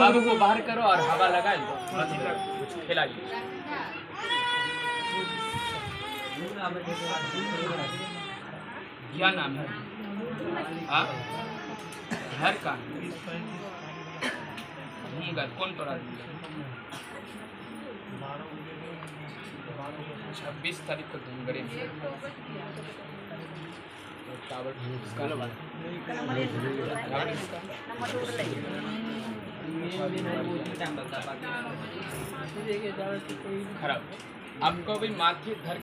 बाबू को बाहर करो और हवा लगा लो खिलाइए क्या नाम है। घर का कौन तोड़ा छब्बीस तारीख को घूमकर टावर खराब आपको भी माथे धर